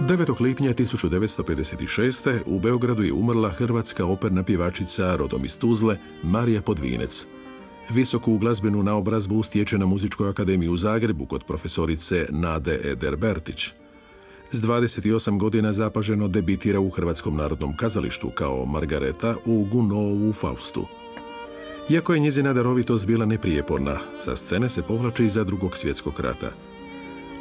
9. lipnja 1956. u Beogradu je umrla hrvatska operna pjevačica rodom iz Tuzle Marija Podvinec. Visoku glazbenu naobrazbu stječe na Muzičkoj akademiji u Zagrebu kod profesorice Nade Eder-Bertić. S 28 godina zapaženo debitira u Hrvatskom narodnom kazalištu kao Margareta u Gunovu Faustu. Iako je njezina darovitost bila neprijeporna, sa scene se povlači iza drugog svjetskog rata.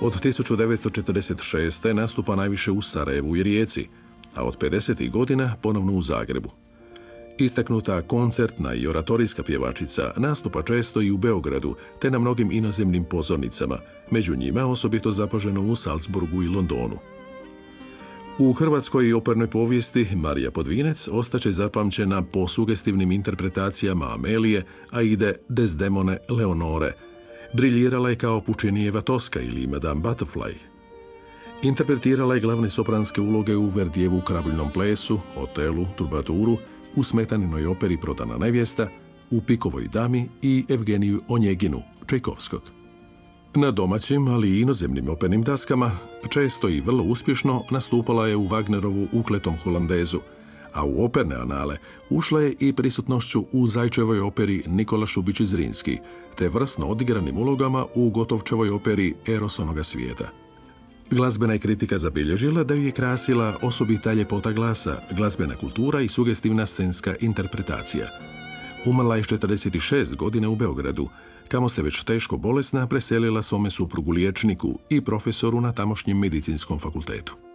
Od 1946. nastupa najviše u Sarajevu i Rijeci, a od 50. godina ponovno u Zagrebu. Istaknuta koncertna i oratorijska pjevačica nastupa često i u Beogradu, te na mnogim inozemnim pozornicama, među njima osobito zapoženo u Salzburgu i Londonu. U hrvatskoj opernoj povijesti Marija Podvinec ostaće zapamćena po sugestivnim interpretacijama Amelije, Aide, Desdemone, Leonore. Briljirala je kao Pučinijeva Toska ili Madame Butterfly. Interpretirala je glavne sopranske uloge u Verdijevu krabuljnom plesu, Otelu, Turbaturu, u Smetaninoj operi Prodana nevjesta, u Pikovoj dami i Evgeniju Onjeginu, Čajkovskog. Na domaćim, ali i inozemnim opernim daskama, često i vrlo uspješno nastupala je u Wagnerovu ukletom holandezu, a u operne anale ušla je i prisutnošću u Zajčevoj operi Nikola Šubić Zrinski, te vrsno odigranim ulogama u Gotovčevoj operi Eros onoga svijeta. Glazbena je kritika zabilježila da ju je krasila osobita ljepota glasa, glazbena kultura i sugestivna scenska interpretacija. Umrla je 46 godina u Beogradu, kamo se već teško bolesna preselila svome suprugu liječniku i profesoru na tamošnjem medicinskom fakultetu.